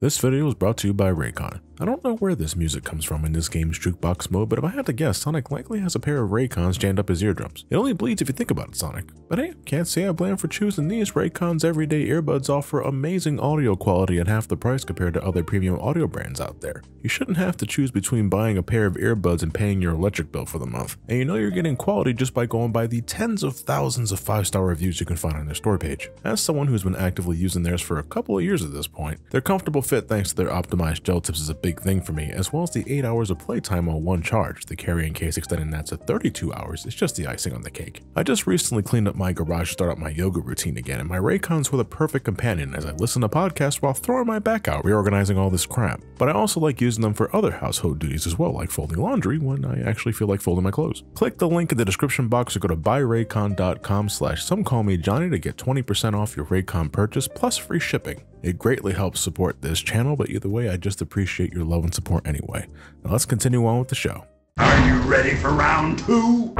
This video is brought to you by Raycon. I don't know where this music comes from in this game's jukebox mode, but if I had to guess, Sonic likely has a pair of Raycons jammed up his eardrums. It only bleeds if you think about it, Sonic. But hey, can't say I blame for choosing these. Raycon's everyday earbuds offer amazing audio quality at half the price compared to other premium audio brands out there. You shouldn't have to choose between buying a pair of earbuds and paying your electric bill for the month. And you know you're getting quality just by going by the tens of thousands of five-star reviews you can find on their store page. As someone who's been actively using theirs for a couple of years at this point, their comfortable fit thanks to their optimized gel tips is a big thing for me, as well as the 8 hours of playtime on one charge. The carrying case extending that to 32 hours is just the icing on the cake. I just recently cleaned up my garage to start up my yoga routine again, and my Raycons were the perfect companion as I listen to podcasts while throwing my back out reorganizing all this crap. But I also like using them for other household duties as well, like folding laundry when I actually feel like folding my clothes. Click the link in the description box or go to buyraycon.com slash some call me Johnny to get 20% off your Raycon purchase plus free shipping. It greatly helps support this channel, but either way, I just appreciate your love and support anyway. Now let's continue on with the show. Are you ready for round two?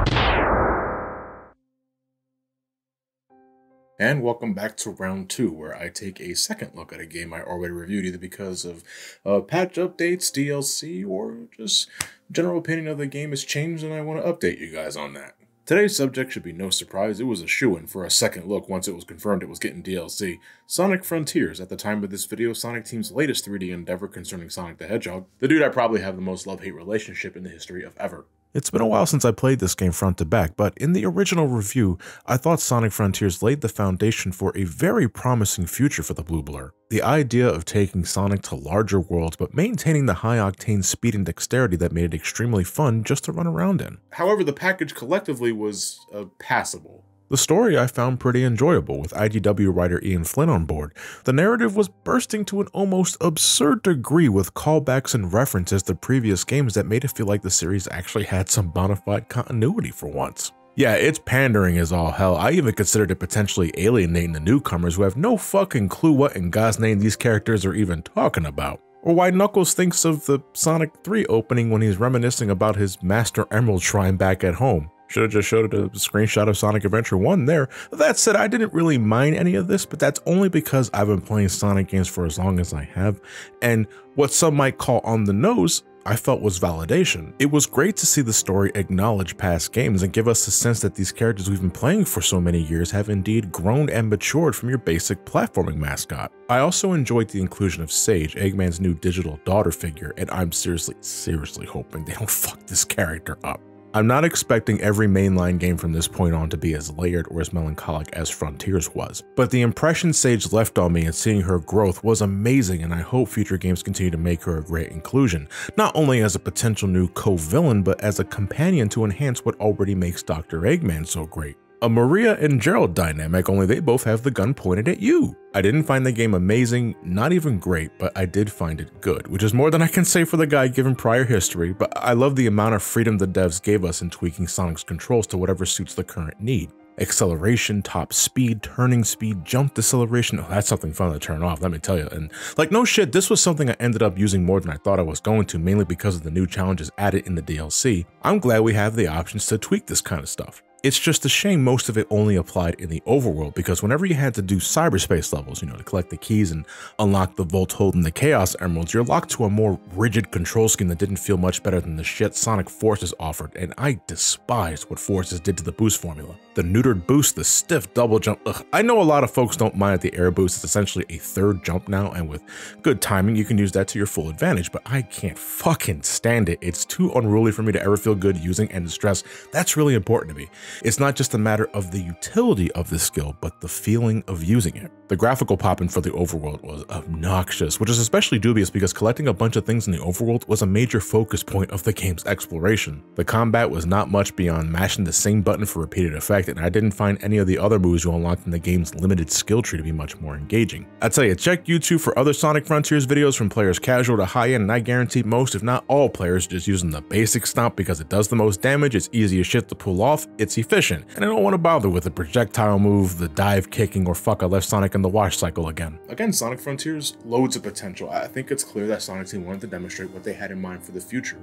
And welcome back to round two, where I take a second look at a game I already reviewed, either because of uh, patch updates, DLC, or just general opinion of the game has changed and I want to update you guys on that. Today's subject should be no surprise, it was a shoo-in for a second look once it was confirmed it was getting DLC. Sonic Frontiers, at the time of this video, Sonic Team's latest 3D endeavor concerning Sonic the Hedgehog, the dude I probably have the most love-hate relationship in the history of ever. It's been a while since I played this game front to back, but in the original review, I thought Sonic Frontiers laid the foundation for a very promising future for the Blue Blur. The idea of taking Sonic to larger worlds but maintaining the high octane speed and dexterity that made it extremely fun just to run around in. However, the package collectively was uh, passable. The story I found pretty enjoyable with IDW writer Ian Flynn on board. The narrative was bursting to an almost absurd degree with callbacks and references to previous games that made it feel like the series actually had some bona fide continuity for once. Yeah, it's pandering as all hell. I even considered it potentially alienating the newcomers who have no fucking clue what in God's name these characters are even talking about. Or why Knuckles thinks of the Sonic 3 opening when he's reminiscing about his Master Emerald shrine back at home. Should have just showed a screenshot of Sonic Adventure 1 there. That said, I didn't really mind any of this, but that's only because I've been playing Sonic games for as long as I have, and what some might call on the nose, I felt was validation. It was great to see the story acknowledge past games and give us a sense that these characters we've been playing for so many years have indeed grown and matured from your basic platforming mascot. I also enjoyed the inclusion of Sage, Eggman's new digital daughter figure, and I'm seriously, seriously hoping they don't fuck this character up. I'm not expecting every mainline game from this point on to be as layered or as melancholic as Frontiers was, but the impression Sage left on me and seeing her growth was amazing and I hope future games continue to make her a great inclusion, not only as a potential new co-villain but as a companion to enhance what already makes Dr. Eggman so great. A Maria and Gerald dynamic, only they both have the gun pointed at you. I didn't find the game amazing, not even great, but I did find it good, which is more than I can say for the guy given prior history, but I love the amount of freedom the devs gave us in tweaking Sonic's controls to whatever suits the current need. Acceleration, top speed, turning speed, jump deceleration, oh, that's something fun to turn off, let me tell you. And like no shit, this was something I ended up using more than I thought I was going to, mainly because of the new challenges added in the DLC. I'm glad we have the options to tweak this kind of stuff. It's just a shame most of it only applied in the overworld because whenever you had to do cyberspace levels, you know, to collect the keys and unlock the vault holding the Chaos Emeralds, you're locked to a more rigid control scheme that didn't feel much better than the shit Sonic Forces offered, and I despised what Forces did to the boost formula. The neutered boost, the stiff double jump, ugh. I know a lot of folks don't mind the air boost is essentially a third jump now, and with good timing, you can use that to your full advantage, but I can't fucking stand it. It's too unruly for me to ever feel good using, and stress, that's really important to me. It's not just a matter of the utility of the skill, but the feeling of using it. The graphical popping for the overworld was obnoxious, which is especially dubious because collecting a bunch of things in the overworld was a major focus point of the game's exploration. The combat was not much beyond mashing the same button for repeated effect, and I didn't find any of the other moves you unlocked in the game's limited skill tree to be much more engaging. I tell you, check YouTube for other Sonic Frontiers videos from players casual to high-end, and I guarantee most, if not all players, just using the basic stomp because it does the most damage, it's easy as shit to pull off, it's efficient, and I don't want to bother with the projectile move, the dive kicking, or fuck I left Sonic in the wash cycle again. Again, Sonic Frontiers, loads of potential. I think it's clear that Sonic Team wanted to demonstrate what they had in mind for the future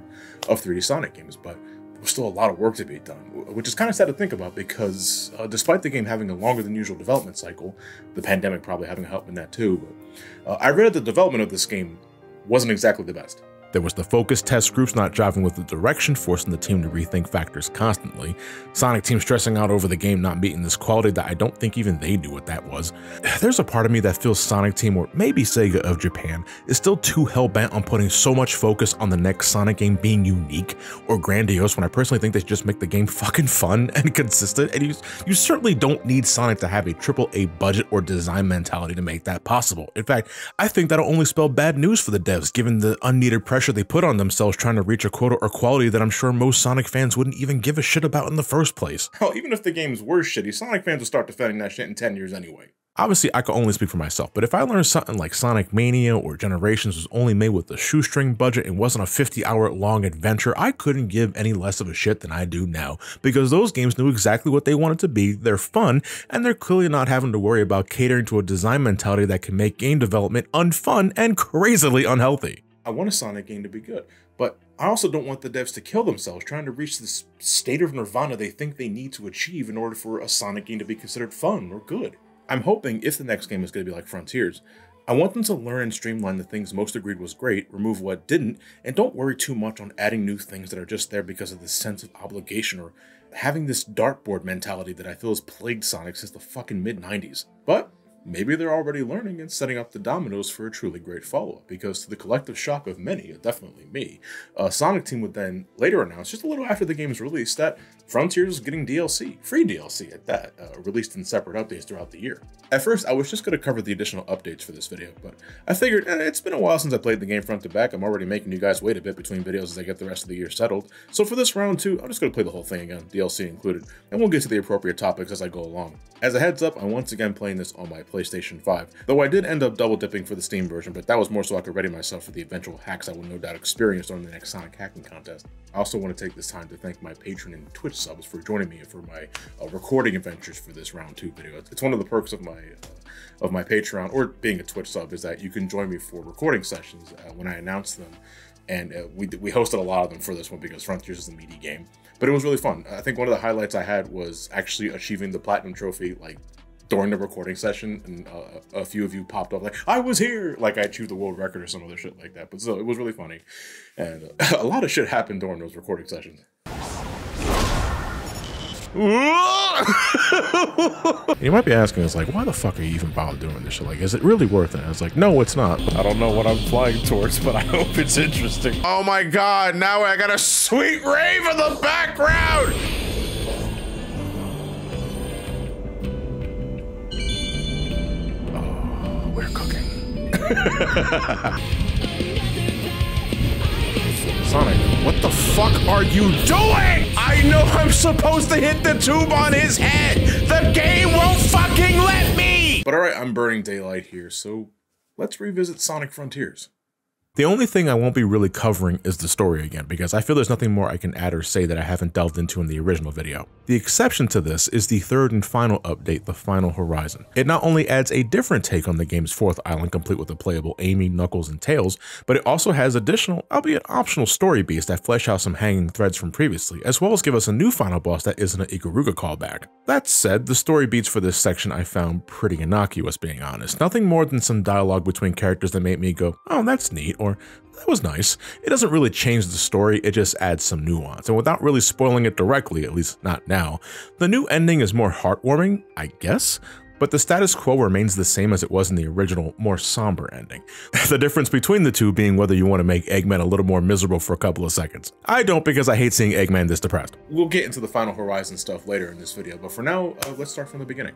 of 3D Sonic games, but there's still a lot of work to be done, which is kind of sad to think about because uh, despite the game having a longer than usual development cycle, the pandemic probably having a help in that too, but uh, I read the development of this game wasn't exactly the best. There was the focus test groups not driving with the direction, forcing the team to rethink factors constantly. Sonic team stressing out over the game not meeting this quality that I don't think even they knew what that was. There's a part of me that feels Sonic team, or maybe Sega of Japan, is still too hell-bent on putting so much focus on the next Sonic game being unique or grandiose when I personally think they should just make the game fucking fun and consistent, and you, you certainly don't need Sonic to have a triple A budget or design mentality to make that possible. In fact, I think that'll only spell bad news for the devs given the unneeded pressure pressure they put on themselves trying to reach a quota or quality that I'm sure most Sonic fans wouldn't even give a shit about in the first place. Hell, even if the games were shitty, Sonic fans would start defending that shit in 10 years anyway. Obviously, I can only speak for myself, but if I learned something like Sonic Mania or Generations was only made with a shoestring budget and wasn't a 50 hour long adventure, I couldn't give any less of a shit than I do now, because those games knew exactly what they wanted to be, they're fun, and they're clearly not having to worry about catering to a design mentality that can make game development unfun and crazily unhealthy. I want a Sonic game to be good, but I also don't want the devs to kill themselves trying to reach this state of nirvana they think they need to achieve in order for a Sonic game to be considered fun or good. I'm hoping if the next game is going to be like Frontiers, I want them to learn and streamline the things most agreed was great, remove what didn't, and don't worry too much on adding new things that are just there because of this sense of obligation or having this dartboard mentality that I feel has plagued Sonic since the fucking mid 90s. But Maybe they're already learning and setting up the dominoes for a truly great follow-up, because to the collective shock of many, definitely me, uh, Sonic Team would then later announce, just a little after the game's release, that Frontiers is getting DLC, free DLC at that, uh, released in separate updates throughout the year. At first, I was just going to cover the additional updates for this video, but I figured eh, it's been a while since I played the game front to back, I'm already making you guys wait a bit between videos as I get the rest of the year settled, so for this round two, I'm just going to play the whole thing again, DLC included, and we'll get to the appropriate topics as I go along. As a heads up, I'm once again playing this on my PlayStation 5, though I did end up double dipping for the Steam version, but that was more so I could ready myself for the eventual hacks I will no doubt experience during the next Sonic hacking contest. I also want to take this time to thank my patron and Twitch subs for joining me for my uh, recording adventures for this round two video. It's one of the perks of my uh, of my Patreon or being a Twitch sub is that you can join me for recording sessions uh, when I announce them and uh, we, we hosted a lot of them for this one because Frontiers is a meaty game. But it was really fun. I think one of the highlights I had was actually achieving the platinum trophy like during the recording session, and uh, a few of you popped up like I was here, like I achieved the world record or some other shit like that. But so it was really funny, and uh, a lot of shit happened during those recording sessions. you might be asking us like, why the fuck are you even bothered doing this shit? Like, is it really worth it? I was like, no, it's not. I don't know what I'm flying towards, but I hope it's interesting. Oh my god, now I got a sweet rave in the background! We're cooking. Sonic, what the fuck are you doing? I know I'm supposed to hit the tube on his head. The game won't fucking let me. But alright, I'm burning daylight here, so let's revisit Sonic Frontiers. The only thing I won't be really covering is the story again, because I feel there's nothing more I can add or say that I haven't delved into in the original video. The exception to this is the third and final update, The Final Horizon. It not only adds a different take on the game's fourth island complete with a playable Amy, Knuckles, and Tails, but it also has additional, albeit optional story beats that flesh out some hanging threads from previously, as well as give us a new final boss that isn't an Ikaruga callback. That said, the story beats for this section I found pretty innocuous being honest, nothing more than some dialogue between characters that made me go, oh that's neat, that was nice. It doesn't really change the story, it just adds some nuance, and without really spoiling it directly, at least not now, the new ending is more heartwarming, I guess, but the status quo remains the same as it was in the original, more somber ending. the difference between the two being whether you want to make Eggman a little more miserable for a couple of seconds. I don't because I hate seeing Eggman this depressed. We'll get into the Final Horizon stuff later in this video, but for now, uh, let's start from the beginning.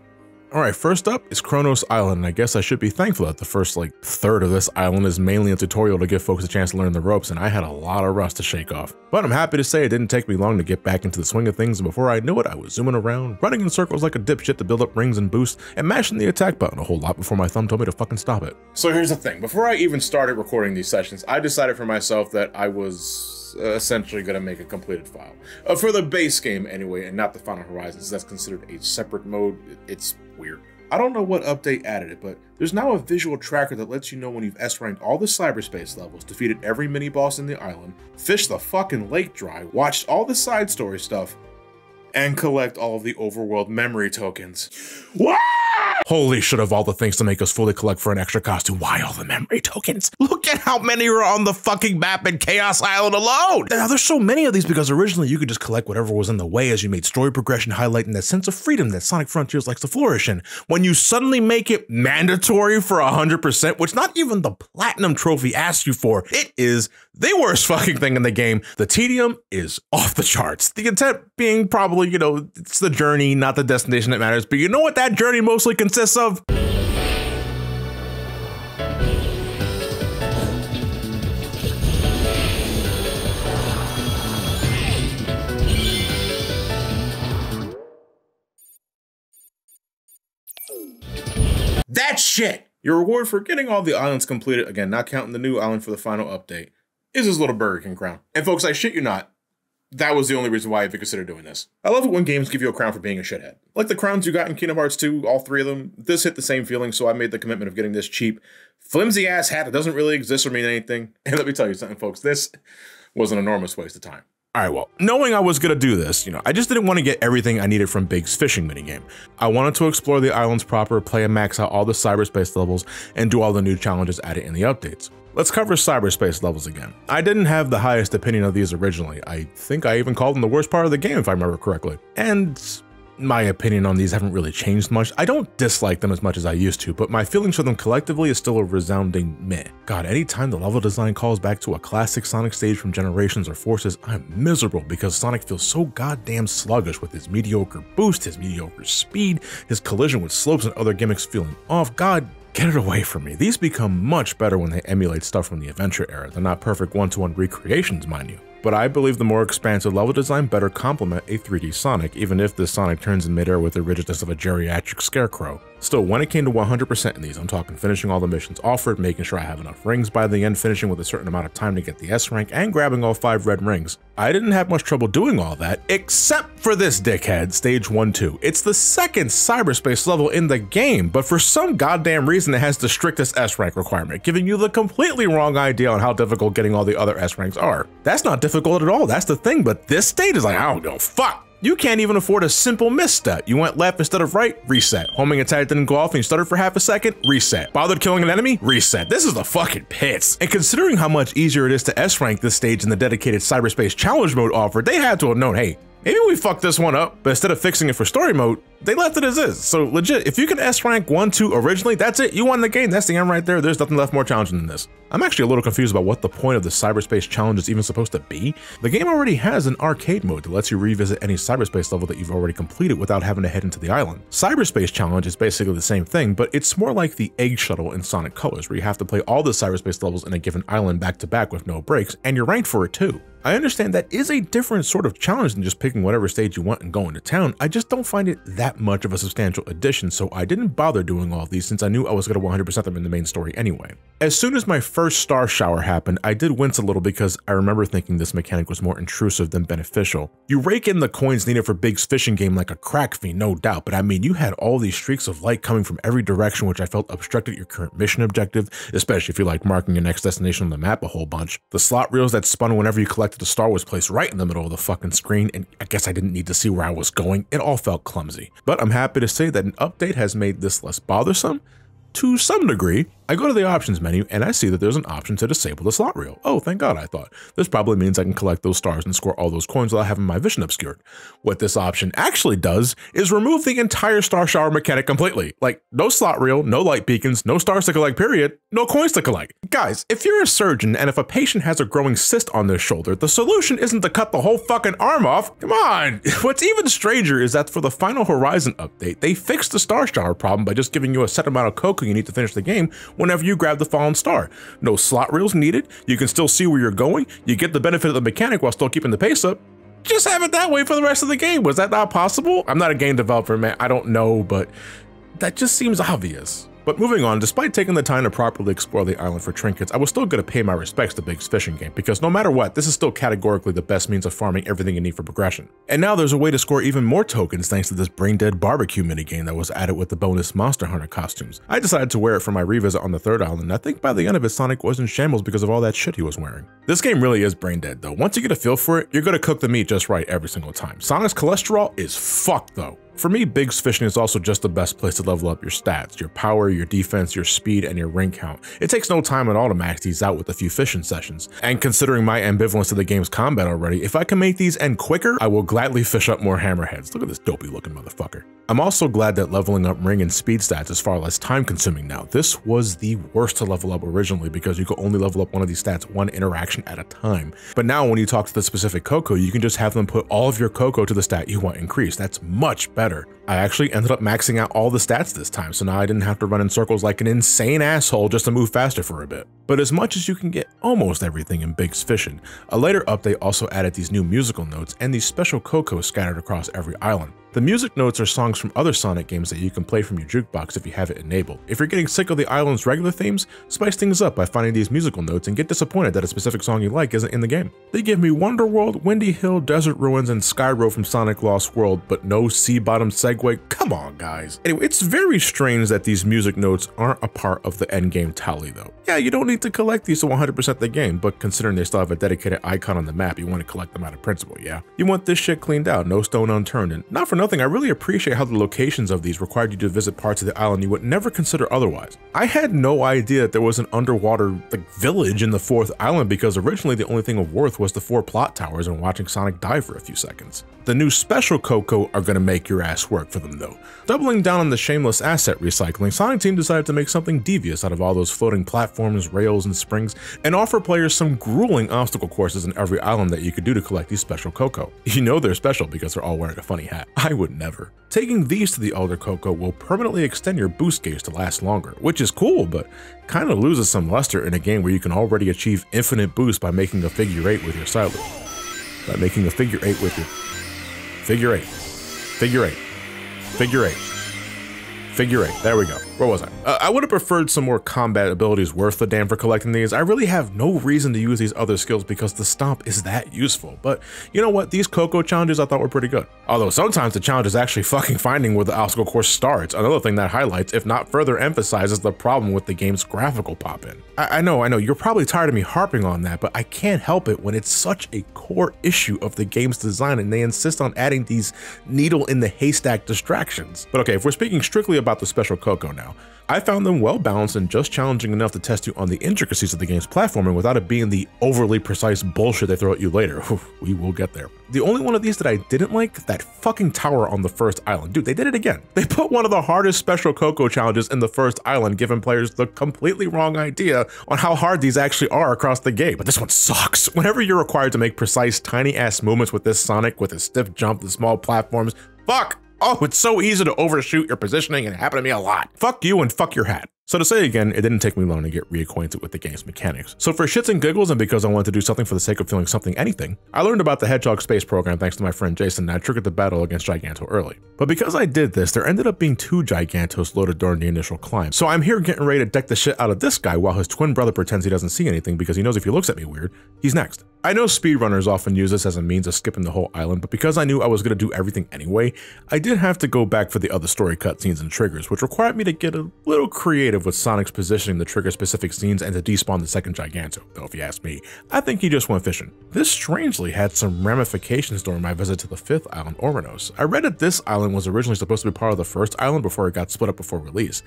Alright, first up is Kronos Island, and I guess I should be thankful that the first, like, third of this island is mainly a tutorial to give folks a chance to learn the ropes, and I had a lot of rust to shake off. But I'm happy to say it didn't take me long to get back into the swing of things, and before I knew it, I was zooming around, running in circles like a dipshit to build up rings and boosts, and mashing the attack button a whole lot before my thumb told me to fucking stop it. So here's the thing, before I even started recording these sessions, I decided for myself that I was uh, essentially going to make a completed file. Uh, for the base game, anyway, and not the Final Horizons. That's considered a separate mode. It's weird. I don't know what update added it, but there's now a visual tracker that lets you know when you've S-ranked all the cyberspace levels, defeated every mini-boss in the island, fished the fucking lake dry, watched all the side story stuff, and collect all of the overworld memory tokens. What? Holy shit of all the things to make us fully collect for an extra costume. Why all the memory tokens? Look at how many are on the fucking map in Chaos Island alone. Now, there's so many of these because originally you could just collect whatever was in the way as you made story progression highlighting that sense of freedom that Sonic Frontiers likes to flourish in. When you suddenly make it mandatory for 100%, which not even the Platinum Trophy asks you for, it is the worst fucking thing in the game. The tedium is off the charts. The intent being probably, you know, it's the journey, not the destination that matters. But you know what that journey mostly consists of? That shit! Your reward for getting all the islands completed, again, not counting the new island for the final update, is this little Burger King crown. And folks, I shit you not, that was the only reason why I even considered doing this. I love it when games give you a crown for being a shithead. Like the crowns you got in Kingdom Hearts 2, all three of them, this hit the same feeling, so I made the commitment of getting this cheap, flimsy ass hat that doesn't really exist or mean anything. And let me tell you something, folks, this was an enormous waste of time. All right, well, knowing I was gonna do this, you know, I just didn't want to get everything I needed from Big's fishing minigame. I wanted to explore the islands proper, play and max out all the cyberspace levels, and do all the new challenges added in the updates. Let's cover cyberspace levels again. I didn't have the highest opinion of these originally. I think I even called them the worst part of the game if I remember correctly. And my opinion on these haven't really changed much. I don't dislike them as much as I used to, but my feelings for them collectively is still a resounding meh. God, anytime the level design calls back to a classic Sonic stage from Generations or Forces, I'm miserable because Sonic feels so goddamn sluggish with his mediocre boost, his mediocre speed, his collision with slopes and other gimmicks feeling off. God Get it away from me. These become much better when they emulate stuff from the adventure era. They're not perfect one-to-one -one recreations, mind you but I believe the more expansive level design better complement a 3D Sonic, even if this Sonic turns in midair with the rigidness of a geriatric scarecrow. Still, when it came to 100% in these, I'm talking finishing all the missions offered, making sure I have enough rings by the end, finishing with a certain amount of time to get the S rank, and grabbing all 5 red rings. I didn't have much trouble doing all that, except for this dickhead, Stage 1-2. It's the second cyberspace level in the game, but for some goddamn reason it has the strictest S rank requirement, giving you the completely wrong idea on how difficult getting all the other S ranks are. That's not at all, that's the thing, but this state is like, I don't know, fuck. You can't even afford a simple misstep. You went left instead of right, reset. Homing attack didn't go off and you stuttered for half a second, reset. Bothered killing an enemy, reset. This is the fucking pits. And considering how much easier it is to S rank this stage in the dedicated cyberspace challenge mode offered, they had to have known, hey, maybe we fucked this one up, but instead of fixing it for story mode, they left it as is. So legit, if you can S rank 1, 2 originally, that's it. You won the game. That's the end right there. There's nothing left more challenging than this. I'm actually a little confused about what the point of the cyberspace challenge is even supposed to be. The game already has an arcade mode that lets you revisit any cyberspace level that you've already completed without having to head into the island. Cyberspace challenge is basically the same thing, but it's more like the egg shuttle in Sonic Colors, where you have to play all the cyberspace levels in a given island back to back with no breaks, and you're ranked for it too. I understand that is a different sort of challenge than just picking whatever stage you want and going to town. I just don't find it that much of a substantial addition, so I didn't bother doing all these since I knew I was going to 100% them in the main story anyway. As soon as my first star shower happened, I did wince a little because I remember thinking this mechanic was more intrusive than beneficial. You rake in the coins needed for Big's fishing game like a crack fiend, no doubt, but I mean, you had all these streaks of light coming from every direction which I felt obstructed your current mission objective, especially if you like marking your next destination on the map a whole bunch. The slot reels that spun whenever you collected a star was placed right in the middle of the fucking screen, and I guess I didn't need to see where I was going. It all felt clumsy. But I'm happy to say that an update has made this less bothersome, to some degree, I go to the options menu and I see that there's an option to disable the slot reel. Oh, thank God, I thought. This probably means I can collect those stars and score all those coins without having my vision obscured. What this option actually does is remove the entire star shower mechanic completely. Like, no slot reel, no light beacons, no stars to collect, period, no coins to collect. Guys, if you're a surgeon and if a patient has a growing cyst on their shoulder, the solution isn't to cut the whole fucking arm off. Come on. What's even stranger is that for the final Horizon update, they fixed the star shower problem by just giving you a set amount of Koco you need to finish the game whenever you grab the fallen star. No slot reels needed, you can still see where you're going, you get the benefit of the mechanic while still keeping the pace up. Just have it that way for the rest of the game. Was that not possible? I'm not a game developer, man. I don't know, but that just seems obvious. But moving on, despite taking the time to properly explore the island for trinkets, I was still going to pay my respects to Big's fishing game, because no matter what, this is still categorically the best means of farming everything you need for progression. And now there's a way to score even more tokens thanks to this brain dead barbecue minigame that was added with the bonus Monster Hunter costumes. I decided to wear it for my revisit on the third island, and I think by the end of it, Sonic was in shambles because of all that shit he was wearing. This game really is brain dead though. Once you get a feel for it, you're gonna cook the meat just right every single time. Sonic's cholesterol is fucked though. For me, Big's Fishing is also just the best place to level up your stats, your power, your defense, your speed, and your ring count. It takes no time at all to max these out with a few fishing sessions. And considering my ambivalence to the game's combat already, if I can make these end quicker, I will gladly fish up more hammerheads. Look at this dopey looking motherfucker. I'm also glad that leveling up ring and speed stats is far less time consuming now. This was the worst to level up originally because you could only level up one of these stats one interaction at a time. But now when you talk to the specific Koco, you can just have them put all of your Koco to the stat you want increased. That's much better. I actually ended up maxing out all the stats this time, so now I didn't have to run in circles like an insane asshole just to move faster for a bit. But as much as you can get almost everything in Big's Fishing, a later update also added these new musical notes and these special Koco scattered across every island. The music notes are songs from other Sonic games that you can play from your jukebox if you have it enabled. If you're getting sick of the island's regular themes, spice things up by finding these musical notes and get disappointed that a specific song you like isn't in the game. They give me Wonderworld, Windy Hill, Desert Ruins, and Sky Road from Sonic Lost World, but no sea bottom segue. Come on, guys. Anyway, it's very strange that these music notes aren't a part of the endgame tally, though. Yeah, you don't need to collect these to 100% the game, but considering they still have a dedicated icon on the map, you want to collect them out of principle, yeah? You want this shit cleaned out, no stone unturned, and not for nothing, I really appreciate how the locations of these required you to visit parts of the island you would never consider otherwise. I had no idea that there was an underwater like village in the fourth island because originally the only thing of worth was the four plot towers and watching Sonic die for a few seconds. The new special Koco are gonna make your ass work for them though. Doubling down on the shameless asset recycling, Sonic Team decided to make something devious out of all those floating platforms, rails, and springs, and offer players some grueling obstacle courses in every island that you could do to collect these special Koco. You know they're special because they're all wearing a funny hat. Would never. Taking these to the Elder Koco will permanently extend your boost gauge to last longer, which is cool, but kind of loses some luster in a game where you can already achieve infinite boost by making a figure 8 with your Cyloop. By making a figure 8 with your Figure eight. Figure eight. Figure eight. Figure eight. There we go. Where was I? Uh, I would have preferred some more combat abilities worth the damn for collecting these. I really have no reason to use these other skills because the stomp is that useful. But you know what? These Koco challenges I thought were pretty good. Although sometimes the challenge is actually fucking finding where the obstacle course starts. Another thing that highlights, if not further emphasizes, the problem with the game's graphical pop-in. I, I know, I know, you're probably tired of me harping on that, but I can't help it when it's such a core issue of the game's design and they insist on adding these needle in the haystack distractions. But okay, if we're speaking strictly about the special Koco now, I found them well balanced and just challenging enough to test you on the intricacies of the game's platforming without it being the overly precise bullshit they throw at you later. we will get there. The only one of these that I didn't like, that fucking tower on the first island. Dude, they did it again. They put one of the hardest special Koco challenges in the first island, giving players the completely wrong idea on how hard these actually are across the game. But this one sucks. Whenever you're required to make precise tiny ass movements with this Sonic, with his stiff jump, the small platforms, fuck Oh, it's so easy to overshoot your positioning and it happened to me a lot. Fuck you and fuck your hat. So to say again, it didn't take me long to get reacquainted with the game's mechanics. So for shits and giggles and because I wanted to do something for the sake of feeling something anything, I learned about the Hedgehog Space Program thanks to my friend Jason and I triggered the battle against Giganto early. But because I did this, there ended up being two Gigantos loaded during the initial climb. So I'm here getting ready to deck the shit out of this guy while his twin brother pretends he doesn't see anything because he knows if he looks at me weird, he's next. I know speedrunners often use this as a means of skipping the whole island, but because I knew I was going to do everything anyway, I did have to go back for the other story cutscenes and triggers, which required me to get a little creative with Sonic's positioning the trigger specific scenes and to despawn the second Giganto, though if you ask me, I think he just went fishing. This strangely had some ramifications during my visit to the fifth island, Ouranos. I read that this island was originally supposed to be part of the first island before it got split up before release,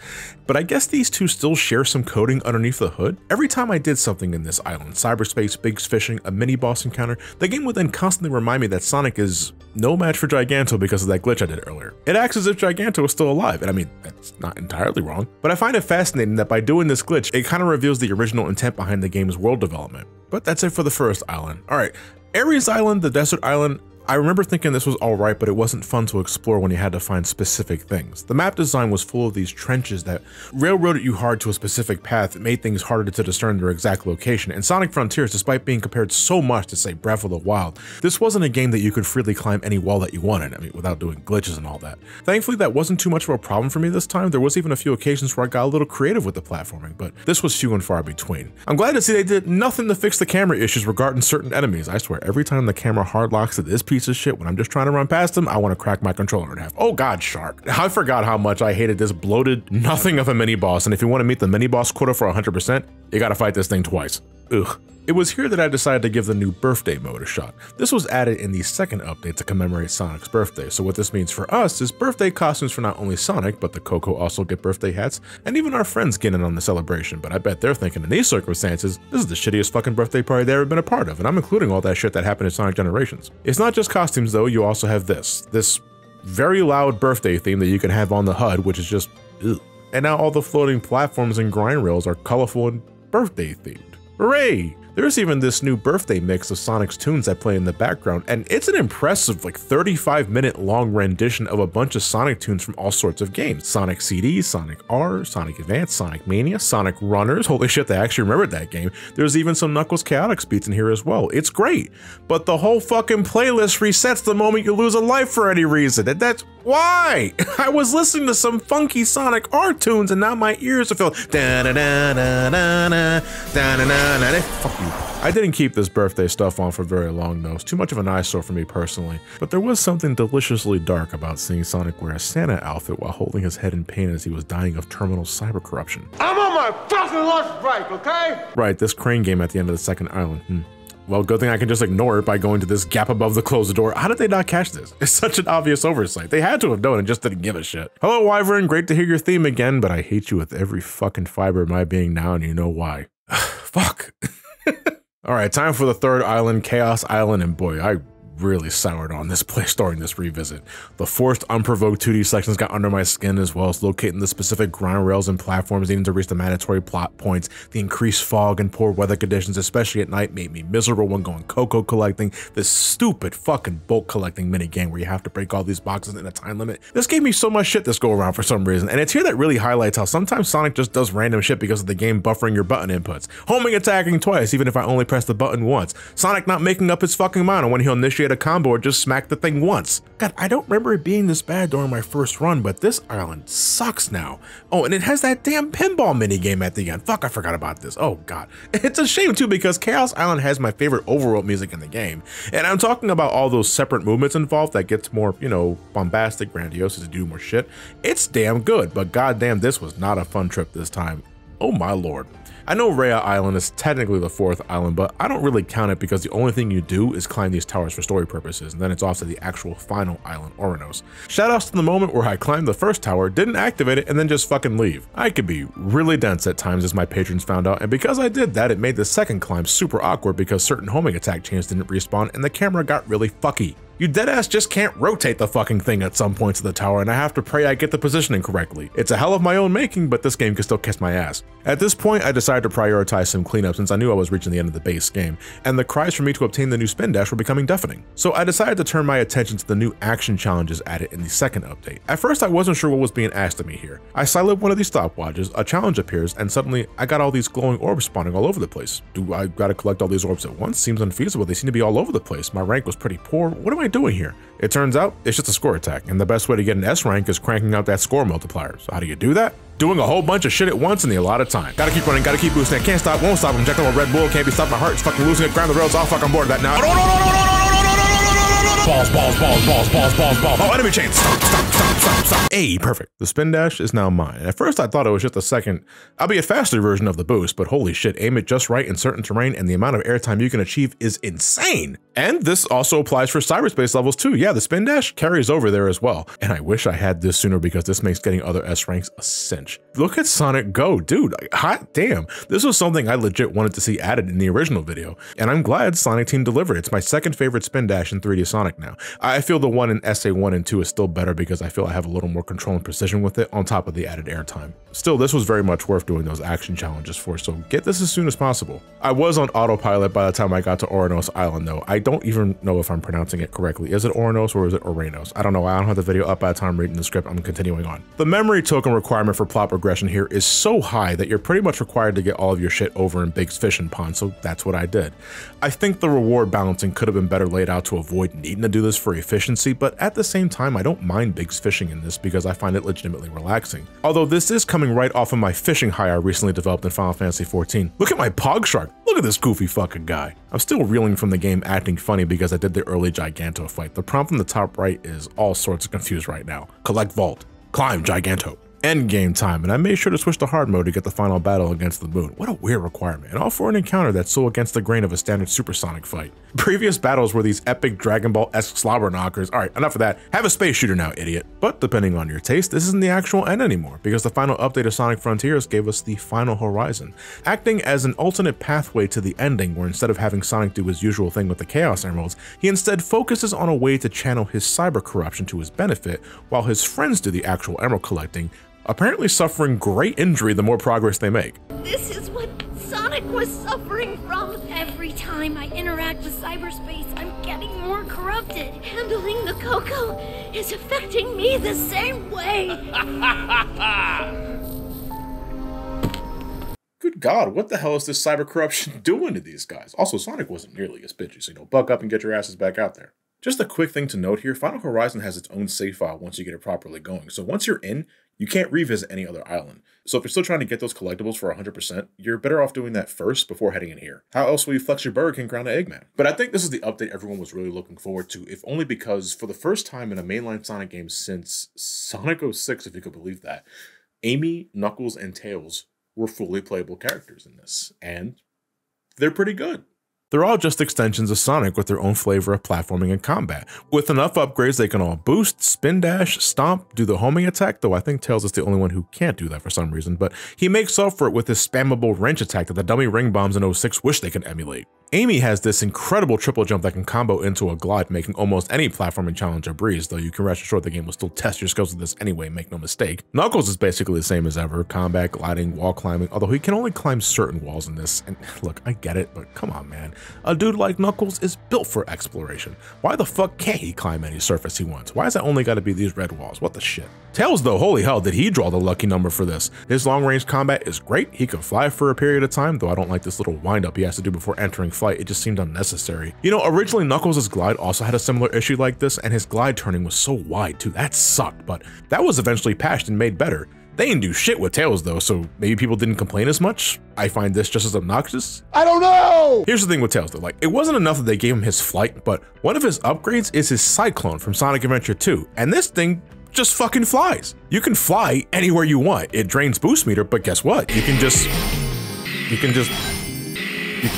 but I guess these two still share some coding underneath the hood. Every time I did something in this island, cyberspace, Big's fishing, a mini boss encounter, the game would then constantly remind me that Sonic is no match for Giganto because of that glitch I did earlier. It acts as if Giganto is still alive, and I mean, that's not entirely wrong, but I find it fascinating that by doing this glitch, it kind of reveals the original intent behind the game's world development. But that's it for the first island. Alright, Ares Island, the desert island, I remember thinking this was alright, but it wasn't fun to explore when you had to find specific things. The map design was full of these trenches that railroaded you hard to a specific path that made things harder to discern their exact location. And Sonic Frontiers, despite being compared so much to say Breath of the Wild, this wasn't a game that you could freely climb any wall that you wanted, I mean, without doing glitches and all that. Thankfully, that wasn't too much of a problem for me this time. There was even a few occasions where I got a little creative with the platforming, but this was few and far between. I'm glad to see they did nothing to fix the camera issues regarding certain enemies. I swear, every time the camera hard locks to this piece of shit when I'm just trying to run past them, I want to crack my controller in half. Oh god, Shark. I forgot how much I hated this bloated nothing of a mini boss, and if you want to meet the mini boss quota for 100%, you gotta fight this thing twice. Ugh. It was here that I decided to give the new birthday mode a shot. This was added in the second update to commemorate Sonic's birthday, so what this means for us is birthday costumes for not only Sonic, but the Koco also get birthday hats, and even our friends get in on the celebration, but I bet they're thinking in these circumstances, this is the shittiest fucking birthday party they've ever been a part of, and I'm including all that shit that happened in Sonic Generations. It's not just costumes though, you also have this. This very loud birthday theme that you can have on the HUD, which is just ugh. And now all the floating platforms and grind rails are colorful and birthday themed. Hooray! There's even this new birthday mix of Sonic's tunes that play in the background, and it's an impressive, like 35 minute long rendition of a bunch of Sonic tunes from all sorts of games. Sonic CD, Sonic R, Sonic Advance, Sonic Mania, Sonic Runners. Holy shit, they actually remembered that game. There's even some Knuckles Chaotix beats in here as well. It's great, but the whole fucking playlist resets the moment you lose a life for any reason, and that's why? I was listening to some funky Sonic R tunes and now my ears are filled. Da da da da da da da da da da. Fuck you. I didn't keep this birthday stuff on for very long though. It's too much of an eyesore for me personally. But there was something deliciously dark about seeing Sonic wear a Santa outfit while holding his head in pain as he was dying of terminal cyber corruption. I'm on my fucking lunch break, okay? Right, this crane game at the end of the second island. Hmm. Well, good thing I can just ignore it by going to this gap above the closed door. How did they not catch this? It's such an obvious oversight. They had to have known and just didn't give a shit. Hello, Wyvern. Great to hear your theme again, but I hate you with every fucking fiber of my being now, and you know why. Fuck. All right, time for the third island, Chaos Island, and boy, I really soured on this place during this revisit. The forced, unprovoked 2D sections got under my skin as well as locating the specific grind rails and platforms needing to reach the mandatory plot points. The increased fog and poor weather conditions, especially at night, made me miserable when going Koco collecting. This stupid fucking bulk collecting minigame where you have to break all these boxes in a time limit. This gave me so much shit this go around for some reason, and it's here that really highlights how sometimes Sonic just does random shit because of the game buffering your button inputs. Homing attacking twice, even if I only press the button once. Sonic not making up his fucking mind on when he'll initiate a combo or just smack the thing once. God, I don't remember it being this bad during my first run, but this island sucks now. Oh, and it has that damn pinball minigame at the end. Fuck, I forgot about this. Oh god. It's a shame too because Chaos Island has my favorite overworld music in the game. And I'm talking about all those separate movements involved that gets more, you know, bombastic, grandiose to do more shit. It's damn good, but goddamn, this was not a fun trip this time. Oh my lord. I know Rhea Island is technically the fourth island, but I don't really count it because the only thing you do is climb these towers for story purposes, and then it's off to the actual final island, Ouranos. Shoutouts to the moment where I climbed the first tower, didn't activate it, and then just fucking leave. I could be really dense at times as my patrons found out, and because I did that, it made the second climb super awkward because certain homing attack chains didn't respawn and the camera got really fucky. You deadass just can't rotate the fucking thing at some points of the tower, and I have to pray I get the positioning correctly. It's a hell of my own making, but this game can still kiss my ass. At this point, I decided to prioritize some cleanup since I knew I was reaching the end of the base game, and the cries for me to obtain the new spin dash were becoming deafening. So I decided to turn my attention to the new action challenges added in the second update. At first, I wasn't sure what was being asked of me here. I silent one of these stopwatches, a challenge appears, and suddenly I got all these glowing orbs spawning all over the place. Do I gotta collect all these orbs at once? Seems unfeasible. They seem to be all over the place. My rank was pretty poor. What am I doing here? It turns out it's just a score attack, and the best way to get an S rank is cranking out that score multiplier. So how do you do that? Doing a whole bunch of shit at once in the allotted time. Gotta keep running, gotta keep boosting. Can't stop, won't stop. With Red Bull, can't be stopped. My heart's fucking losing it. Ground the rails, I'll fuck on board of that now. Balls, balls, balls, balls, balls, balls, balls. Oh, enemy chain. Stop, stop, stop, stop, stop. Hey, perfect. The spin dash is now mine. At first, I thought it was just a second, I'll be a faster version of the boost, but holy shit, aim it just right in certain terrain, and the amount of airtime you can achieve is insane. And this also applies for cyberspace levels too. Yeah, the spin dash carries over there as well. And I wish I had this sooner because this makes getting other S ranks a cinch. Look at Sonic Go, dude. Hot damn. This was something I legit wanted to see added in the original video. And I'm glad Sonic Team delivered. It's my second favorite spin dash in 3D Sonic Now. I feel the one in SA1 and 2 is still better because I feel I have a little more control and precision with it on top of the added airtime. Still, this was very much worth doing those action challenges for, so get this as soon as possible. I was on autopilot by the time I got to Oranos Island though. I don't even know if I'm pronouncing it correctly. Is it Oranos or is it Oranos? I don't know. I don't have the video up by the time reading the script. I'm continuing on. The memory token requirement for plot progression here is so high that you're pretty much required to get all of your shit over in Big's fishing pond, so that's what I did. I think the reward balancing could have been better laid out to avoid needing to do this for efficiency, but at the same time, I don't mind Big's fishing in this because I find it legitimately relaxing. Although this is coming right off of my fishing high I recently developed in Final Fantasy XIV. Look at my Pog Shark! Look at this goofy fucking guy. I'm still reeling from the game acting funny because I did the early Giganto fight. The prompt in the top right is all sorts of confused right now. Collect Vault. Climb Giganto end game time, and I made sure to switch to hard mode to get the final battle against the moon. What a weird requirement, and all for an encounter that's so against the grain of a standard supersonic fight. Previous battles were these epic Dragon Ball-esque slobber knockers. Alright, enough of that. Have a space shooter now, idiot. But depending on your taste, this isn't the actual end anymore, because the final update of Sonic Frontiers gave us the final horizon, acting as an alternate pathway to the ending where instead of having Sonic do his usual thing with the Chaos Emeralds, he instead focuses on a way to channel his cyber corruption to his benefit, while his friends do the actual emerald collecting, apparently suffering great injury the more progress they make. This is what Sonic was suffering from. Every time I interact with cyberspace, I'm getting more corrupted. Handling the Koco is affecting me the same way. Good God, what the hell is this cyber corruption doing to these guys? Also, Sonic wasn't nearly as bitchy, so you know, buck up and get your asses back out there. Just a quick thing to note here, Final Horizon has its own save file once you get it properly going. So once you're in, you can't revisit any other island. So if you're still trying to get those collectibles for 100%, you're better off doing that first before heading in here. How else will you flex your Burger King crown to Eggman? But I think this is the update everyone was really looking forward to, if only because for the first time in a mainline Sonic game since Sonic 06, if you could believe that, Amy, Knuckles, and Tails were fully playable characters in this, and they're pretty good. They're all just extensions of Sonic with their own flavor of platforming and combat. With enough upgrades, they can all boost, spin dash, stomp, do the homing attack, though I think Tails is the only one who can't do that for some reason, but he makes up for it with his spammable wrench attack that the dummy ring bombs in 06 wish they could emulate. Amy has this incredible triple jump that can combo into a glide, making almost any platforming challenge a breeze, though you can rest assured the game will still test your skills with this anyway, make no mistake. Knuckles is basically the same as ever, combat, gliding, wall climbing, although he can only climb certain walls in this, and look, I get it, but come on man, a dude like Knuckles is built for exploration. Why the fuck can't he climb any surface he wants? Why is that only gotta be these red walls? What the shit? Tails though, holy hell, did he draw the lucky number for this? His long range combat is great, he can fly for a period of time, though I don't like this little wind up he has to do before entering flight, it just seemed unnecessary. You know, originally Knuckles' glide also had a similar issue like this, and his glide turning was so wide too, that sucked, but that was eventually patched and made better. They didn't do shit with Tails though, so maybe people didn't complain as much? I find this just as obnoxious. I don't know! Here's the thing with Tails though, like, it wasn't enough that they gave him his flight, but one of his upgrades is his Cyclone from Sonic Adventure 2, and this thing just fucking flies. You can fly anywhere you want. It drains boost meter, but guess what? You can just, you can just, you,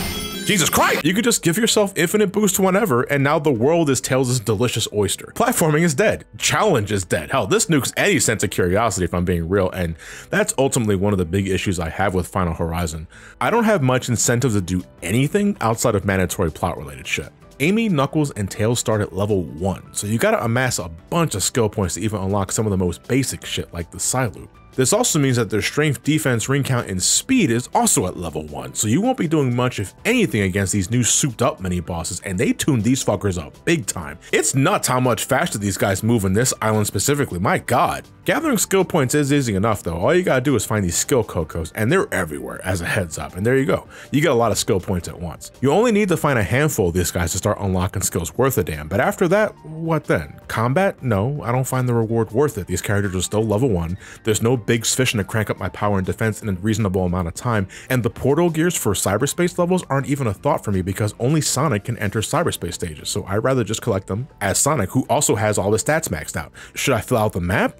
Jesus Christ! You could just give yourself infinite boost whenever, and now the world is Tails' delicious oyster. Platforming is dead. Challenge is dead. Hell, this nukes any sense of curiosity if I'm being real, and that's ultimately one of the big issues I have with Final Horizon. I don't have much incentive to do anything outside of mandatory plot related shit. Amy, Knuckles, and Tails start at level 1, so you gotta amass a bunch of skill points to even unlock some of the most basic shit like the Cyloop. This also means that their strength, defense, ring count, and speed is also at level 1, so you won't be doing much if anything against these new souped up mini bosses, and they tuned these fuckers up big time. It's nuts how much faster these guys move in this island specifically, my god. Gathering skill points is easy enough though, all you gotta do is find these skill Kocos, and they're everywhere as a heads up, and there you go. You get a lot of skill points at once. You only need to find a handful of these guys to start unlocking skills worth a damn, but after that, what then? Combat? No, I don't find the reward worth it. These characters are still level 1, there's no big sufficient to crank up my power and defense in a reasonable amount of time, and the portal gears for cyberspace levels aren't even a thought for me because only Sonic can enter cyberspace stages, so I'd rather just collect them as Sonic, who also has all his stats maxed out. Should I fill out the map?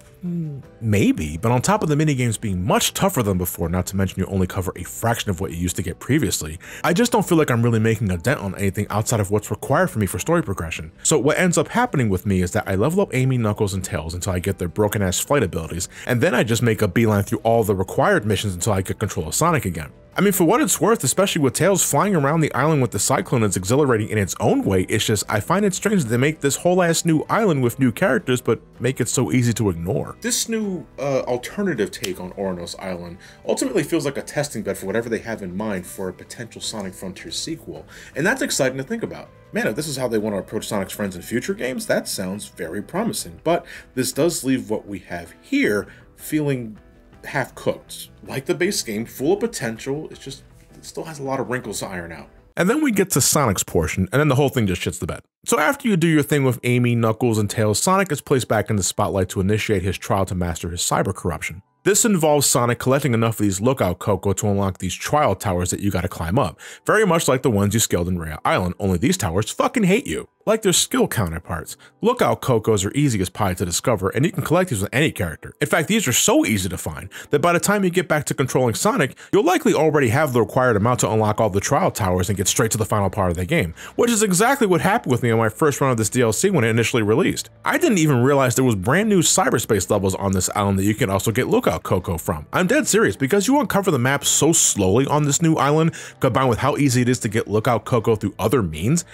Maybe, but on top of the minigames being much tougher than before, not to mention you only cover a fraction of what you used to get previously, I just don't feel like I'm really making a dent on anything outside of what's required for me for story progression. So what ends up happening with me is that I level up Amy, Knuckles, and Tails until I get their broken ass flight abilities, and then I just make a beeline through all the required missions until I get control of Sonic again. I mean, for what it's worth, especially with Tails flying around the island with the Cyclone is exhilarating in its own way, it's just, I find it strange that they make this whole ass new island with new characters, but make it so easy to ignore. This new uh, alternative take on Ouranos Island ultimately feels like a testing bed for whatever they have in mind for a potential Sonic Frontier sequel, and that's exciting to think about. Man, if this is how they want to approach Sonic's friends in future games, that sounds very promising, but this does leave what we have here feeling half cooked. Like the base game, full of potential, it's just, it still has a lot of wrinkles to iron out. And then we get to Sonic's portion, and then the whole thing just shits the bed. So after you do your thing with Amy, Knuckles, and Tails, Sonic is placed back in the spotlight to initiate his trial to master his cyber corruption. This involves Sonic collecting enough of these lookout Koco to unlock these trial towers that you gotta climb up, very much like the ones you scaled in Rhea Island, only these towers fucking hate you like their skill counterparts. Lookout Kocos are easy as pie to discover, and you can collect these with any character. In fact, these are so easy to find that by the time you get back to controlling Sonic, you'll likely already have the required amount to unlock all the trial towers and get straight to the final part of the game, which is exactly what happened with me on my first run of this DLC when it initially released. I didn't even realize there was brand new cyberspace levels on this island that you can also get Lookout Koco from. I'm dead serious because you uncover the map so slowly on this new island, combined with how easy it is to get Lookout Koco through other means,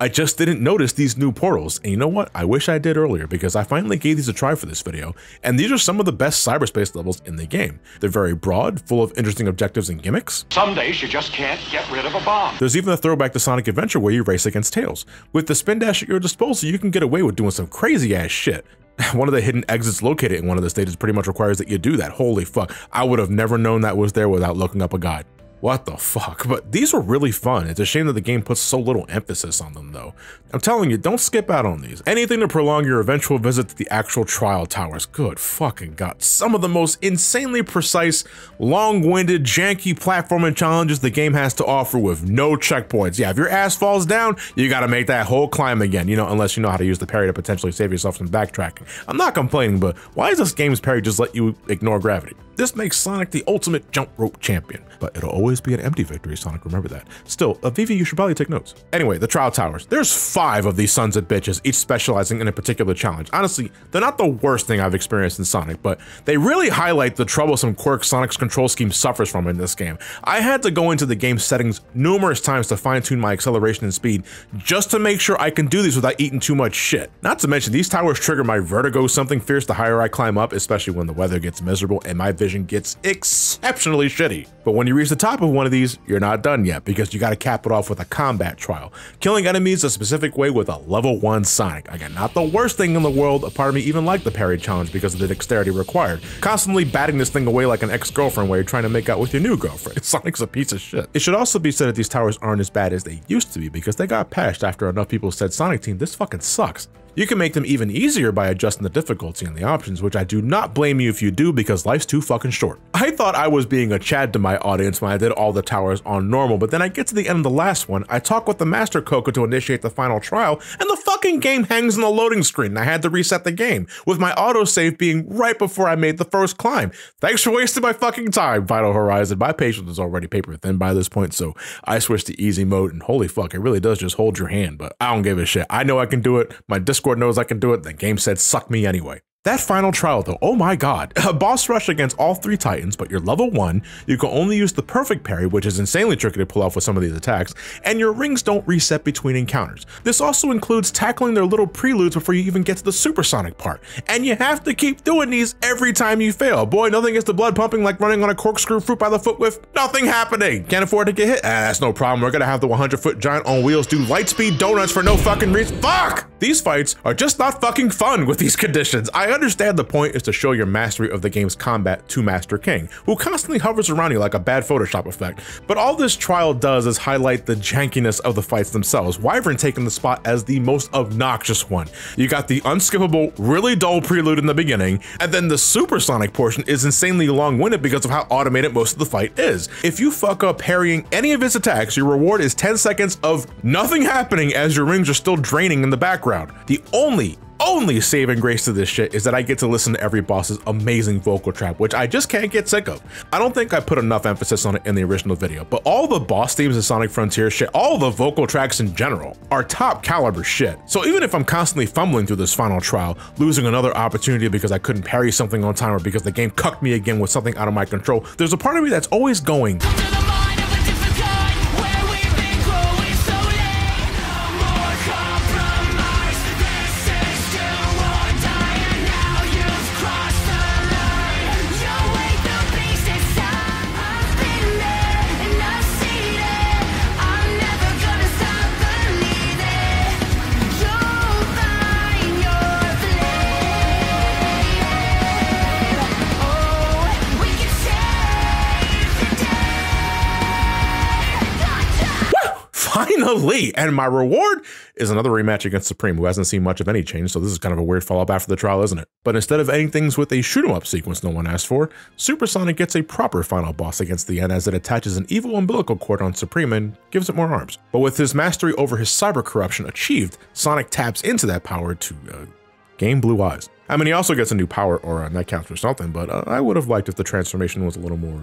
I just didn't notice these new portals, and you know what? I wish I did earlier because I finally gave these a try for this video, and these are some of the best cyberspace levels in the game. They're very broad, full of interesting objectives and gimmicks. Some days you just can't get rid of a bomb. There's even a throwback to Sonic Adventure where you race against Tails. With the spin dash at your disposal, you can get away with doing some crazy ass shit. One of the hidden exits located in one of the stages pretty much requires that you do that. Holy fuck. I would have never known that was there without looking up a guide. What the fuck? But these were really fun. It's a shame that the game puts so little emphasis on them though. I'm telling you, don't skip out on these. Anything to prolong your eventual visit to the actual trial towers. Good fucking god. Some of the most insanely precise, long-winded, janky platforming challenges the game has to offer with no checkpoints. Yeah, if your ass falls down, you gotta make that whole climb again, you know, unless you know how to use the parry to potentially save yourself some backtracking. I'm not complaining, but why does this game's parry just let you ignore gravity? This makes Sonic the ultimate jump rope champion, but it'll always be an empty victory, Sonic, remember that. Still, Vivi, you should probably take notes. Anyway, the Trial Towers. There's five of these sons of bitches, each specializing in a particular challenge. Honestly, they're not the worst thing I've experienced in Sonic, but they really highlight the troublesome quirk Sonic's control scheme suffers from in this game. I had to go into the game settings numerous times to fine tune my acceleration and speed, just to make sure I can do these without eating too much shit. Not to mention, these towers trigger my vertigo something fierce the higher I climb up, especially when the weather gets miserable and my vision gets exceptionally shitty. But when you reach the top of one of these, you're not done yet because you gotta cap it off with a combat trial. Killing enemies a specific way with a level 1 Sonic. Again, not the worst thing in the world, a part of me even liked the parry challenge because of the dexterity required. Constantly batting this thing away like an ex-girlfriend while you're trying to make out with your new girlfriend. Sonic's a piece of shit. It should also be said that these towers aren't as bad as they used to be because they got patched after enough people said Sonic Team, this fucking sucks. You can make them even easier by adjusting the difficulty and the options, which I do not blame you if you do because life's too fucking short. I thought I was being a Chad to my audience when I did all the towers on normal, but then I get to the end of the last one, I talk with the Master Koco to initiate the final trial, and the fucking game hangs on the loading screen and I had to reset the game, with my autosave being right before I made the first climb. Thanks for wasting my fucking time, Final Horizon. My patience is already paper thin by this point, so I switched to easy mode, and holy fuck, it really does just hold your hand, but I don't give a shit. I know I can do it. My Discord knows I can do it. The game said suck me anyway. That final trial though, oh my god. A boss rush against all three titans, but you're level 1, you can only use the perfect parry, which is insanely tricky to pull off with some of these attacks, and your rings don't reset between encounters. This also includes tackling their little preludes before you even get to the supersonic part, and you have to keep doing these every time you fail. Boy, nothing gets the blood pumping like running on a corkscrew fruit by the foot with nothing happening. Can't afford to get hit? Ah, that's no problem. We're gonna have the 100 foot giant on wheels do light speed donuts for no fucking reason. Fuck! These fights are just not fucking fun with these conditions. I understand the point is to show your mastery of the game's combat to Master King, who constantly hovers around you like a bad Photoshop effect, but all this trial does is highlight the jankiness of the fights themselves, Wyvern taking the spot as the most obnoxious one. You got the unskippable, really dull prelude in the beginning, and then the supersonic portion is insanely long-winded because of how automated most of the fight is. If you fuck up parrying any of his attacks, your reward is 10 seconds of nothing happening as your rings are still draining in the background. The only only saving grace to this shit is that I get to listen to every boss's amazing vocal trap, which I just can't get sick of. I don't think I put enough emphasis on it in the original video, but all the boss themes in Sonic Frontier shit, all the vocal tracks in general, are top caliber shit. So even if I'm constantly fumbling through this final trial, losing another opportunity because I couldn't parry something on time or because the game cucked me again with something out of my control, there's a part of me that's always going. Finally! And my reward is another rematch against Supreme, who hasn't seen much of any change, so this is kind of a weird follow up after the trial, isn't it? But instead of ending things with a shoot 'em up sequence no one asked for, Supersonic gets a proper final boss against the end as it attaches an evil umbilical cord on Supreme and gives it more arms. But with his mastery over his cyber corruption achieved, Sonic taps into that power to uh, gain blue eyes. I mean, he also gets a new power aura, and that counts for something, but uh, I would have liked if the transformation was a little more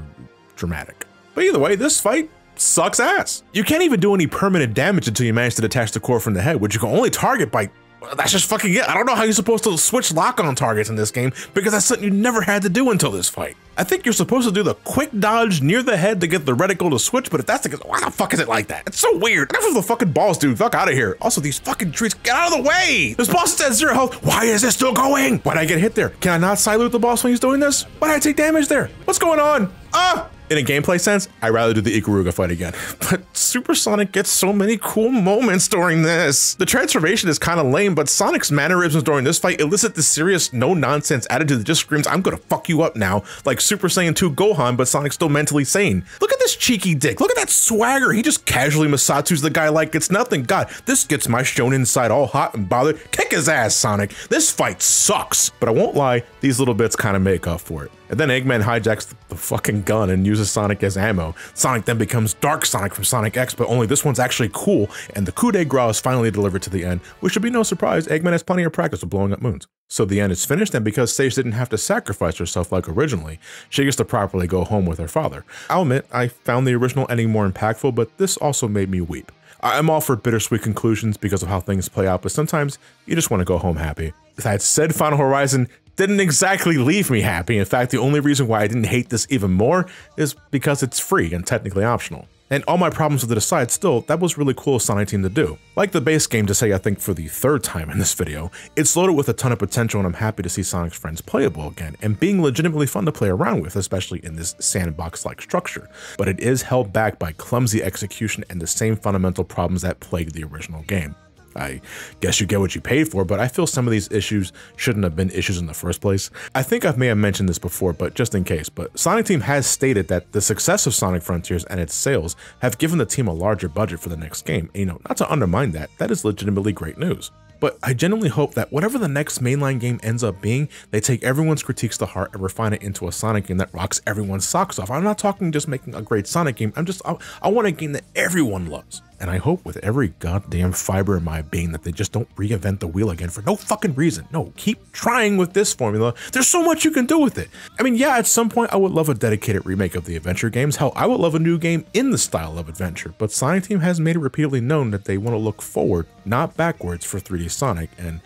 dramatic. But either way, this fight sucks ass. You can't even do any permanent damage until you manage to detach the core from the head, which you can only target by that's just fucking it. I don't know how you're supposed to switch lock on targets in this game because that's something you never had to do until this fight. I think you're supposed to do the quick dodge near the head to get the reticle to switch, but if that's the case, why the fuck is it like that? It's so weird. Enough of the fucking balls, dude. Fuck out of here. Also, these fucking trees, get out of the way. This boss is at zero health. Why is it still going? Why'd I get hit there? Can I not Cyloop the boss when he's doing this? Why did I take damage there? What's going on? Ah! In a gameplay sense, I'd rather do the Ikaruga fight again. But Super Sonic gets so many cool moments during this. The transformation is kind of lame, but Sonic's mannerisms during this fight elicit the serious, no-nonsense attitude that just screams, I'm gonna fuck you up now, like Super Saiyan 2 Gohan, but Sonic's still mentally sane. Look at this cheeky dick. Look at that swagger. He just casually Masatsu's the guy like it's nothing. God, this gets my shonen side all hot and bothered. Kick his ass, Sonic. This fight sucks. But I won't lie, these little bits kind of make up for it. And then Eggman hijacks the fucking gun and uses Sonic as ammo. Sonic then becomes Dark Sonic from Sonic X, but only this one's actually cool, and the coup de grace is finally delivered to the end, which should be no surprise, Eggman has plenty of practice with blowing up moons. So the end is finished, and because Sage didn't have to sacrifice herself like originally, she gets to properly go home with her father. I'll admit, I found the original ending more impactful, but this also made me weep. I'm all for bittersweet conclusions because of how things play out, but sometimes you just want to go home happy. That said, Final Horizon didn't exactly leave me happy. In fact, the only reason why I didn't hate this even more is because it's free and technically optional. And all my problems with it aside, still, that was really cool Sonic Team to do. Like the base game to say I think for the third time in this video, it's loaded with a ton of potential and I'm happy to see Sonic's friends playable again, and being legitimately fun to play around with, especially in this sandbox-like structure. But it is held back by clumsy execution and the same fundamental problems that plagued the original game. I guess you get what you paid for, but I feel some of these issues shouldn't have been issues in the first place. I think I may have mentioned this before, but just in case, but Sonic Team has stated that the success of Sonic Frontiers and its sales have given the team a larger budget for the next game. And, you know, not to undermine that, that is legitimately great news. But I genuinely hope that whatever the next mainline game ends up being, they take everyone's critiques to heart and refine it into a Sonic game that rocks everyone's socks off. I'm not talking just making a great Sonic game, I'm just, I, I want a game that everyone loves. And I hope with every goddamn fiber in my being that they just don't reinvent the wheel again for no fucking reason. No, keep trying with this formula. There's so much you can do with it. I mean, yeah, at some point I would love a dedicated remake of the adventure games. Hell, I would love a new game in the style of adventure. But Sonic Team has made it repeatedly known that they want to look forward, not backwards for 3D Sonic. And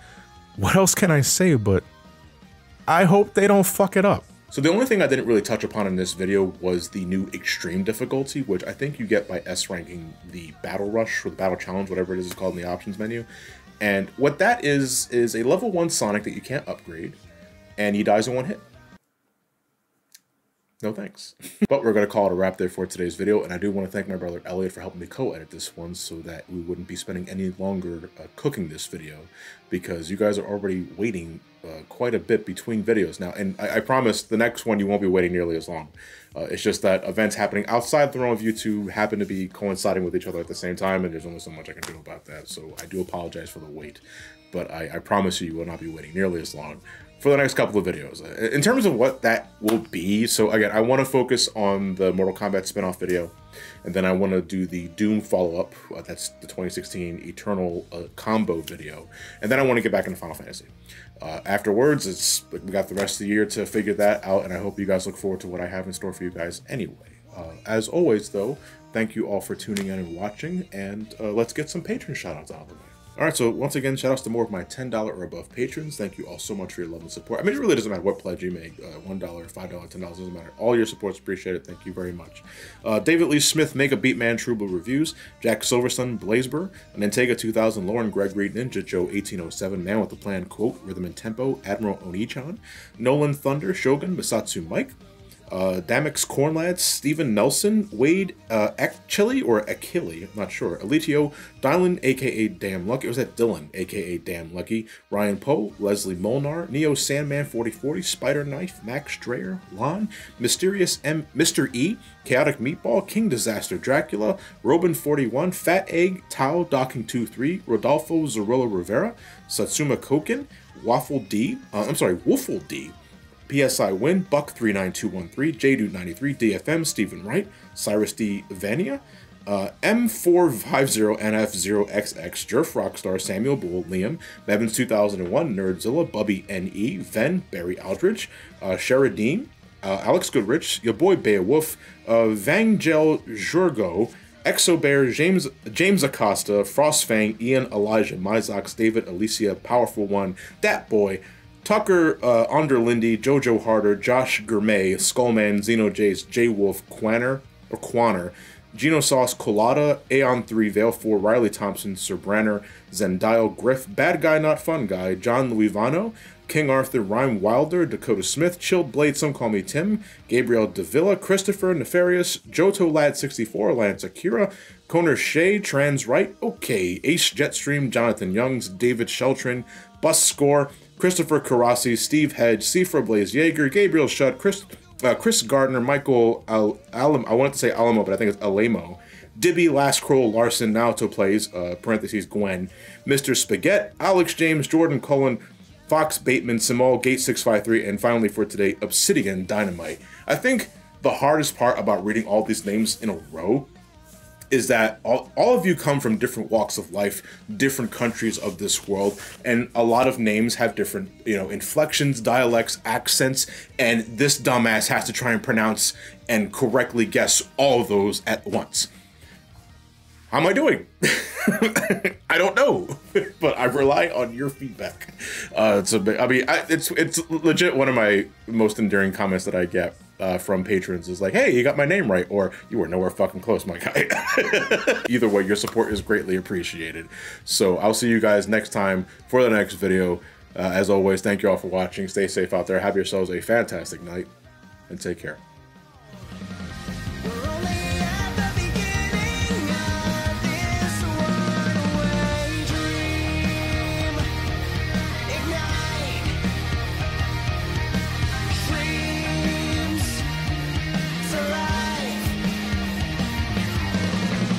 what else can I say but I hope they don't fuck it up. So the only thing I didn't really touch upon in this video was the new extreme difficulty, which I think you get by S ranking the battle rush or the battle challenge, whatever it is it's called in the options menu. And what that is, is a level one Sonic that you can't upgrade, and he dies in one hit. No thanks. but we're going to call it a wrap there for today's video, and I do want to thank my brother Elliot for helping me co-edit this one so that we wouldn't be spending any longer uh, cooking this video, because you guys are already waiting uh, quite a bit between videos now, and I, I, promise the next one you won't be waiting nearly as long. Uh, it's just that events happening outside the realm of YouTube happen to be coinciding with each other at the same time, and there's only so much I can do about that, so I do apologize for the wait. But I, I promise you, you will not be waiting nearly as long for the next couple of videos. In terms of what that will be, so again, I want to focus on the Mortal Kombat spin-off video, and then I want to do the Doom follow-up, uh, that's the 2016 Eternal uh, combo video, and then I want to get back into Final Fantasy. Uh, afterwards, it's we got the rest of the year to figure that out, and I hope you guys look forward to what I have in store for you guys anyway. Uh, as always, though, thank you all for tuning in and watching, and uh, let's get some patron shoutouts out of the way. Alright, so once again, shout outs to more of my $10 or above patrons. Thank you all so much for your love and support. I mean, it really doesn't matter what pledge you make uh, $1, $5, $10, doesn't matter. All your support's appreciated. Thank you very much. Uh, David Lee Smith, Mega Beatman, Trueblue Reviews, Jack Silverson, Blazber, Nantega 2000, Lauren Gregory, Ninja Joe 1807, Man with the Plan, Quote, Rhythm and Tempo, Admiral Onichan, Nolan Thunder, Shogun, Masatsu Mike, uh, Damix Cornlad, Stephen Nelson, Wade uh, or Achille, I'm not sure, Elitio, Dylan, aka Damn Lucky, or was that Dylan, aka Damn Lucky, Ryan Poe, Leslie Molnar, Neo Sandman 4040, Spider Knife, Max Dreyer, Lon, Mysterious M, Mr. E, Chaotic Meatball, King Disaster Dracula, Robin 41, Fat Egg, Tao, Docking 23, Rodolfo Zorilla Rivera, Satsuma Koken, Waffle D, uh, I'm sorry, Woofle D, PSI Win, Buck 39213, JDude93, DFM, Stephen Wright, Cyrus D. Vania, uh, M450NF0XX, Jerf Rockstar, Samuel Bull, Liam, Mevins 2001, Nerdzilla, Bubby NE, Ven, Barry Aldridge, uh, Sharadine, uh, Alex Goodrich, your boy Beowulf, uh, Vangel Jurgo, Exo Bear, James James Acosta, Frostfang, Ian Elijah, Myzox, David, Alicia, Powerful One, Dat Boy, Tucker uh, Underlindy, Jojo Harder, Josh Gourmet, Skullman, Xeno Jace, J Wolf, Quanner, or Quanner, Geno Sauce, Colada, Aeon3, Veil 4, Riley Thompson, Sir Branner, Zendial, Griff, Bad Guy Not Fun Guy, John Luivano, King Arthur, Rhyme Wilder, Dakota Smith, Chilled Blade, Some Call Me Tim, Gabriel Davila, Christopher Nefarious, Joto Lad 64, Lance Akira, Conor Shea, Trans Right, Okay, Ace Jetstream, Jonathan Youngs, David Sheltrin, Bus Score, Christopher Karasi, Steve Hedge, Seafra Blaze Jaeger, Gabriel Shutt, Chris uh, Chris Gardner, Michael Al- Alam, I wanted to say Alamo, but I think it's Alamo. Dibby, Last Crow, Larson, Naoto Plays, uh, parentheses, Gwen, Mr. Spaghetti, Alex James, Jordan Cullen, Fox Bateman, Simol, Gate 653, and finally for today, Obsidian Dynamite. I think the hardest part about reading all these names in a row is that all, all of you come from different walks of life, different countries of this world, and a lot of names have different, you know, inflections, dialects, accents, and this dumbass has to try and pronounce and correctly guess all those at once. How am I doing? I don't know, but I rely on your feedback. Uh, it's a bit, I mean, I, it's it's legit one of my most endearing comments that I get uh, from patrons is like, "Hey, you got my name right," or "You were nowhere fucking close, my guy." Either way, your support is greatly appreciated. So I'll see you guys next time for the next video. Uh, as always, thank you all for watching. Stay safe out there. Have yourselves a fantastic night, and take care.